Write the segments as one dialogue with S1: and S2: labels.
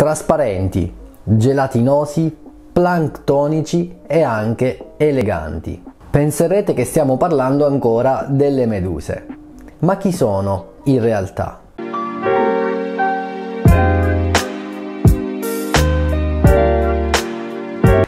S1: trasparenti, gelatinosi, planctonici e anche eleganti. Penserete che stiamo parlando ancora delle meduse, ma chi sono in realtà?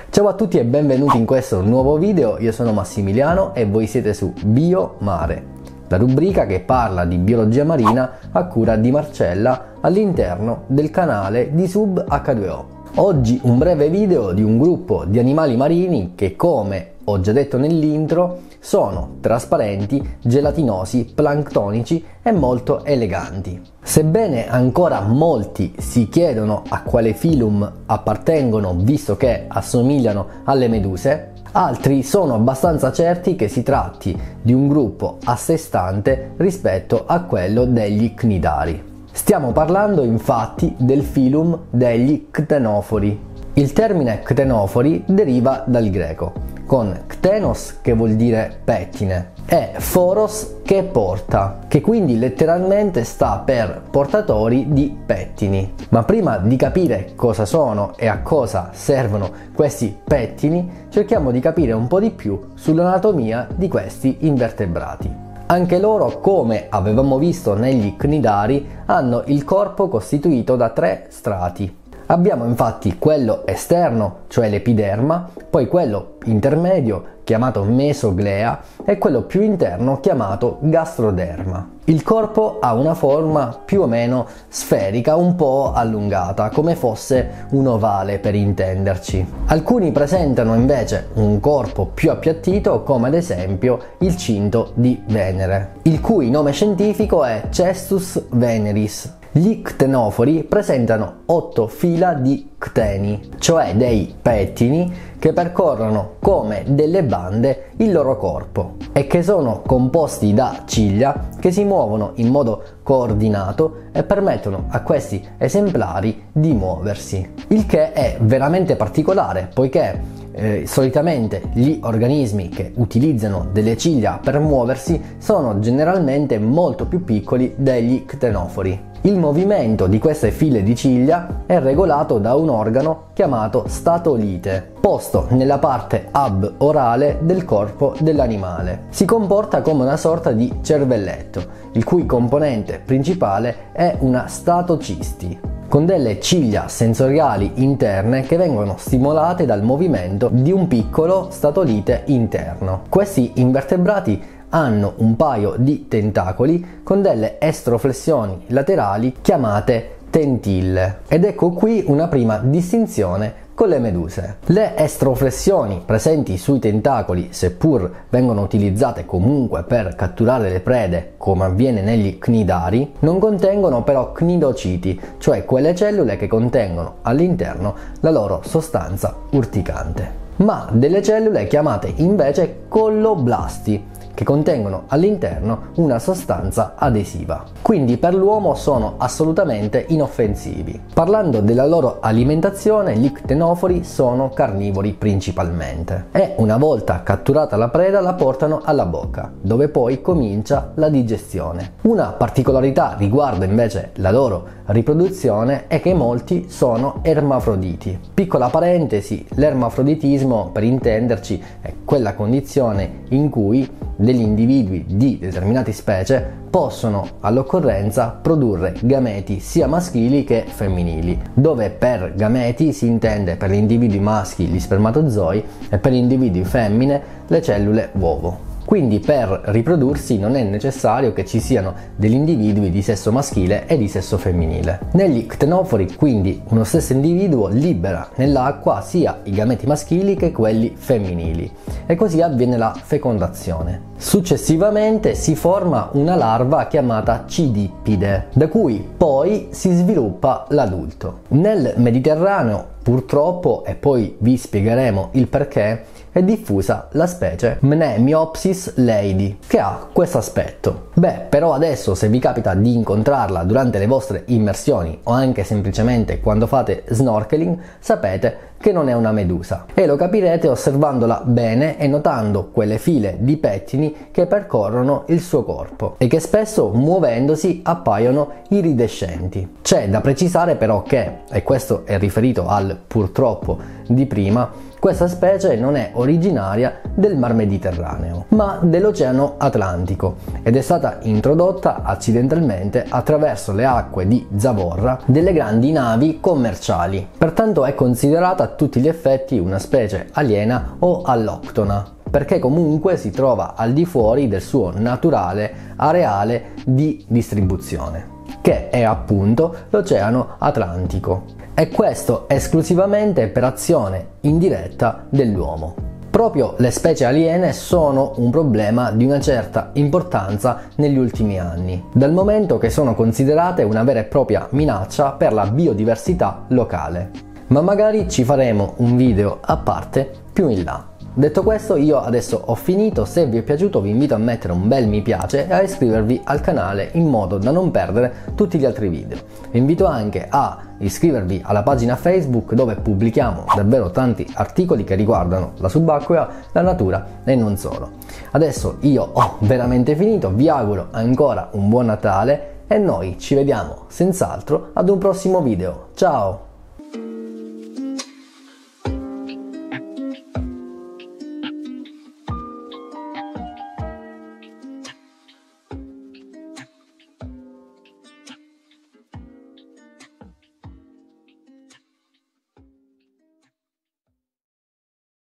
S1: Ciao a tutti e benvenuti in questo nuovo video, io sono Massimiliano e voi siete su Bio Mare, la rubrica che parla di biologia marina a cura di Marcella all'interno del canale di Sub H2O. Oggi un breve video di un gruppo di animali marini che come ho già detto nell'intro sono trasparenti, gelatinosi, planctonici e molto eleganti. Sebbene ancora molti si chiedono a quale filum appartengono visto che assomigliano alle meduse, altri sono abbastanza certi che si tratti di un gruppo a sé stante rispetto a quello degli cnidari. Stiamo parlando infatti del filum degli ctenofori. Il termine ctenofori deriva dal greco, con ctenos che vuol dire pettine e foros che porta, che quindi letteralmente sta per portatori di pettini. Ma prima di capire cosa sono e a cosa servono questi pettini, cerchiamo di capire un po' di più sull'anatomia di questi invertebrati. Anche loro, come avevamo visto negli cnidari, hanno il corpo costituito da tre strati. Abbiamo infatti quello esterno, cioè l'epiderma, poi quello intermedio, chiamato mesoglea, e quello più interno, chiamato gastroderma. Il corpo ha una forma più o meno sferica, un po' allungata, come fosse un ovale per intenderci. Alcuni presentano invece un corpo più appiattito, come ad esempio il cinto di Venere, il cui nome scientifico è Cestus veneris, gli ctenofori presentano 8 fila di cteni, cioè dei pettini che percorrono come delle bande il loro corpo e che sono composti da ciglia che si muovono in modo coordinato e permettono a questi esemplari di muoversi. Il che è veramente particolare poiché eh, solitamente gli organismi che utilizzano delle ciglia per muoversi sono generalmente molto più piccoli degli ctenofori. Il movimento di queste file di ciglia è regolato da un organo chiamato statolite, posto nella parte ab-orale del corpo dell'animale. Si comporta come una sorta di cervelletto, il cui componente principale è una statocisti, con delle ciglia sensoriali interne che vengono stimolate dal movimento di un piccolo statolite interno. Questi invertebrati hanno un paio di tentacoli con delle estroflessioni laterali chiamate tentille. Ed ecco qui una prima distinzione con le meduse. Le estroflessioni presenti sui tentacoli, seppur vengono utilizzate comunque per catturare le prede, come avviene negli cnidari, non contengono però cnidociti, cioè quelle cellule che contengono all'interno la loro sostanza urticante ma delle cellule chiamate invece colloblasti, che contengono all'interno una sostanza adesiva. Quindi per l'uomo sono assolutamente inoffensivi. Parlando della loro alimentazione, gli ctenofori sono carnivori principalmente e una volta catturata la preda la portano alla bocca, dove poi comincia la digestione. Una particolarità riguardo invece la loro riproduzione è che molti sono ermafroditi. Piccola parentesi, l'ermafroditismo per intenderci è quella condizione in cui degli individui di determinate specie possono all'occorrenza produrre gameti sia maschili che femminili, dove per gameti si intende per gli individui maschi gli spermatozoi e per gli individui femmine le cellule uovo. Quindi per riprodursi non è necessario che ci siano degli individui di sesso maschile e di sesso femminile. Negli ctenofori quindi uno stesso individuo libera nell'acqua sia i gameti maschili che quelli femminili e così avviene la fecondazione. Successivamente si forma una larva chiamata cidipide, da cui poi si sviluppa l'adulto. Nel Mediterraneo purtroppo, e poi vi spiegheremo il perché, è diffusa la specie Mnemiopsis lady, che ha questo aspetto. Beh, però adesso se vi capita di incontrarla durante le vostre immersioni o anche semplicemente quando fate snorkeling, sapete che non è una medusa e lo capirete osservandola bene e notando quelle file di pettini che percorrono il suo corpo e che spesso muovendosi appaiono iridescenti. C'è da precisare però che, e questo è riferito al purtroppo di prima, questa specie non è originaria del Mar Mediterraneo, ma dell'Oceano Atlantico ed è stata introdotta accidentalmente attraverso le acque di zavorra delle grandi navi commerciali. Pertanto è considerata a tutti gli effetti una specie aliena o alloctona perché comunque si trova al di fuori del suo naturale areale di distribuzione, che è appunto l'Oceano Atlantico e questo esclusivamente per azione indiretta dell'uomo. Proprio le specie aliene sono un problema di una certa importanza negli ultimi anni, dal momento che sono considerate una vera e propria minaccia per la biodiversità locale. Ma magari ci faremo un video a parte più in là. Detto questo io adesso ho finito, se vi è piaciuto vi invito a mettere un bel mi piace e a iscrivervi al canale in modo da non perdere tutti gli altri video. Vi invito anche a iscrivervi alla pagina Facebook dove pubblichiamo davvero tanti articoli che riguardano la subacquea, la natura e non solo. Adesso io ho veramente finito, vi auguro ancora un buon Natale e noi ci vediamo senz'altro ad un prossimo video. Ciao!